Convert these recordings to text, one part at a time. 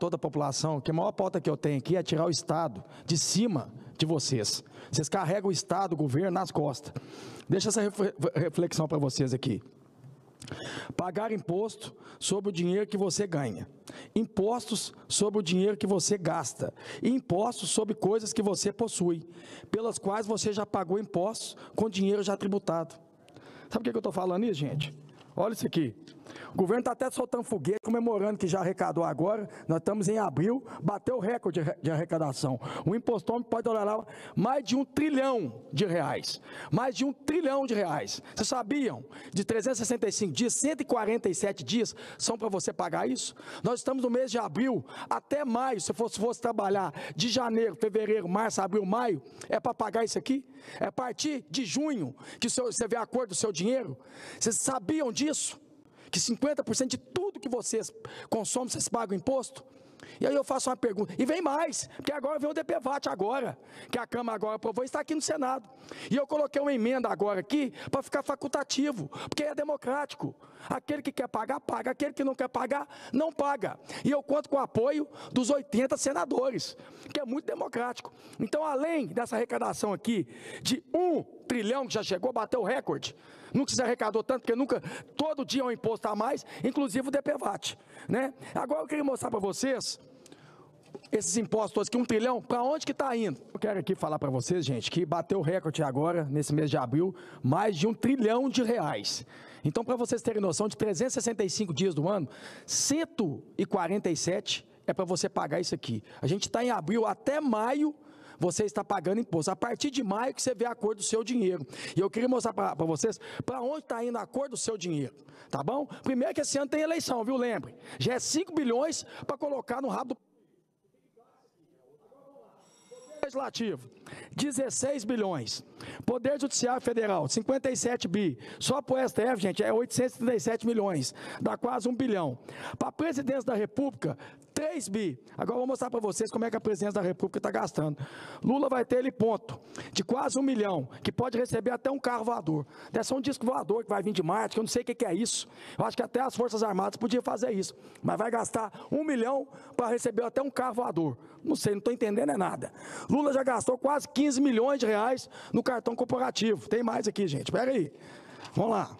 toda a população que a maior pauta que eu tenho aqui é tirar o Estado de cima de vocês. Vocês carregam o Estado, o governo nas costas. Deixa essa reflexão para vocês aqui. Pagar imposto sobre o dinheiro que você ganha, impostos sobre o dinheiro que você gasta, e impostos sobre coisas que você possui, pelas quais você já pagou impostos com dinheiro já tributado. Sabe o que eu estou falando isso, gente? Olha isso aqui. O governo está até soltando foguete, comemorando que já arrecadou agora. Nós estamos em abril, bateu o recorde de arrecadação. O impostômetro pode olhar mais de um trilhão de reais. Mais de um trilhão de reais. Vocês sabiam? De 365 dias, 147 dias são para você pagar isso? Nós estamos no mês de abril, até maio, se fosse, fosse trabalhar de janeiro, fevereiro, março, abril, maio, é para pagar isso aqui? É a partir de junho que você vê a cor do seu dinheiro? Vocês sabiam disso? Que 50% de tudo que vocês consomem, vocês pagam imposto? E aí eu faço uma pergunta, e vem mais, porque agora vem o DPVAT agora, que a Câmara agora aprovou, está aqui no Senado. E eu coloquei uma emenda agora aqui, para ficar facultativo, porque é democrático. Aquele que quer pagar, paga, aquele que não quer pagar, não paga. E eu conto com o apoio dos 80 senadores, que é muito democrático. Então, além dessa arrecadação aqui, de um trilhão que já chegou, bateu o recorde, Nunca se arrecadou tanto, porque nunca, todo dia é um imposto a mais, inclusive o DPVAT. Né? Agora eu queria mostrar para vocês esses impostos aqui, um trilhão, para onde que está indo? Eu quero aqui falar para vocês, gente, que bateu recorde agora, nesse mês de abril, mais de um trilhão de reais. Então, para vocês terem noção, de 365 dias do ano, 147 é para você pagar isso aqui. A gente está em abril até maio, você está pagando imposto. A partir de maio que você vê a cor do seu dinheiro. E eu queria mostrar para vocês para onde está indo a cor do seu dinheiro. Tá bom? Primeiro que esse ano tem eleição, viu? Lembre. Já é 5 bilhões para colocar no rabo do Legislativo, 16 bilhões. Poder Judiciário Federal, 57 bi. Só para o STF, gente, é 837 milhões. Dá quase um bilhão. Para a presidência da República, 3 bi. Agora eu vou mostrar para vocês como é que a presidência da República está gastando. Lula vai ter ele ponto, de quase um milhão, que pode receber até um carro voador. Deve ser um disco voador que vai vir de Marte, que eu não sei o que é isso. Eu acho que até as Forças Armadas podiam fazer isso. Mas vai gastar um milhão para receber até um carro voador. Não sei, não estou entendendo é nada. Lula já gastou quase 15 milhões de reais no cartão corporativo. Tem mais aqui, gente. Espera aí. Vamos lá.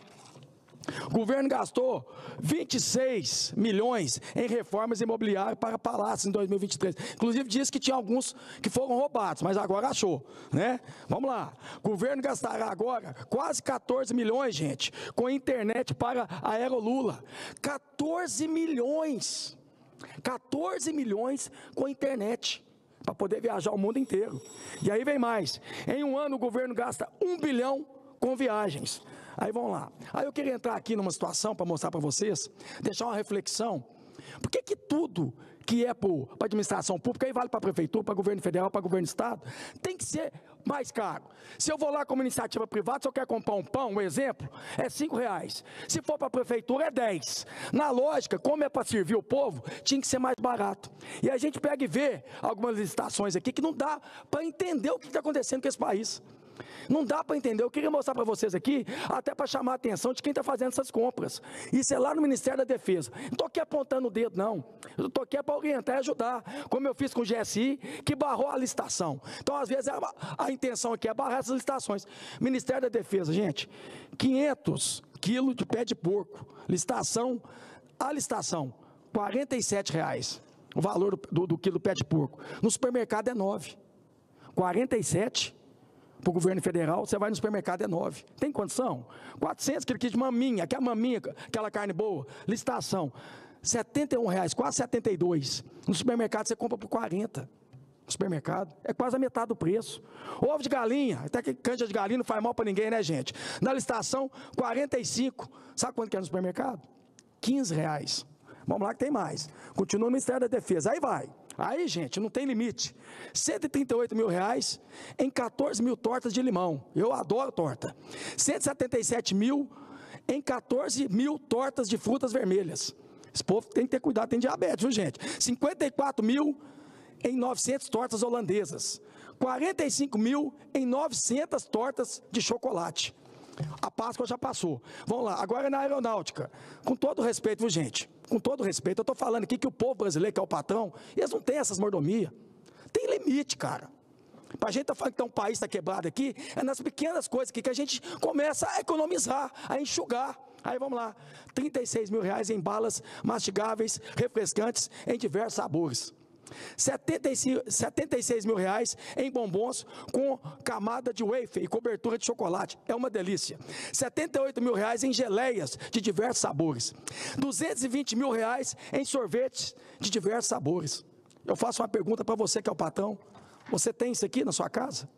O governo gastou 26 milhões em reformas imobiliárias para palácios em 2023. Inclusive disse que tinha alguns que foram roubados, mas agora achou, né? Vamos lá. O governo gastará agora quase 14 milhões, gente, com internet para a Aerolula. 14 milhões. 14 milhões com internet para poder viajar o mundo inteiro. E aí vem mais. Em um ano o governo gasta um bilhão com viagens. Aí vamos lá. Aí eu queria entrar aqui numa situação para mostrar para vocês, deixar uma reflexão. Por que, que tudo que é para a administração pública, aí vale para a prefeitura, para governo federal, para governo do estado, tem que ser mais caro. Se eu vou lá como iniciativa privada, se eu quero comprar um pão, um exemplo, é cinco reais. Se for para a prefeitura, é 10. Na lógica, como é para servir o povo, tinha que ser mais barato. E a gente pega e vê algumas licitações aqui que não dá para entender o que está acontecendo com esse país. Não dá para entender. Eu queria mostrar para vocês aqui, até para chamar a atenção de quem está fazendo essas compras. Isso é lá no Ministério da Defesa. Não estou aqui apontando o dedo, não. Estou aqui para orientar e ajudar, como eu fiz com o GSI, que barrou a licitação. Então, às vezes, a, a intenção aqui é barrar essas licitações. Ministério da Defesa, gente, 500 quilos de pé de porco. Licitação, a licitação, R$ reais. O valor do, do, do quilo pé de porco. No supermercado é 9. 47 para o governo federal, você vai no supermercado, é 9. Tem condição? 400 quilos de maminha, aquela maminha, aquela carne boa, licitação. 71 reais, quase 72. No supermercado você compra por 40. No supermercado. É quase a metade do preço. Ovo de galinha, até que canja de galinha não faz mal para ninguém, né, gente? Na licitação, 45. Sabe quanto que é no supermercado? 15 reais. Vamos lá que tem mais. Continua no Ministério da Defesa. Aí vai. Aí, gente, não tem limite. 138 mil reais em 14 mil tortas de limão. Eu adoro torta. 177 mil em 14 mil tortas de frutas vermelhas. Esse povo tem que ter cuidado, tem diabetes, viu, gente? 54 mil em 900 tortas holandesas. 45 mil em 900 tortas de chocolate. A Páscoa já passou. Vamos lá, agora é na aeronáutica. Com todo respeito, gente? Com todo respeito, eu estou falando aqui que o povo brasileiro, que é o patrão, eles não têm essas mordomias. Tem limite, cara. Para a gente estar tá falando que tá um país está quebrado aqui, é nas pequenas coisas aqui que a gente começa a economizar, a enxugar. Aí vamos lá, 36 mil reais em balas mastigáveis, refrescantes, em diversos sabores. 75, 76 mil reais em bombons com camada de wafer e cobertura de chocolate. É uma delícia. 78 mil reais em geleias de diversos sabores. 220 mil reais em sorvetes de diversos sabores. Eu faço uma pergunta para você que é o patrão. Você tem isso aqui na sua casa?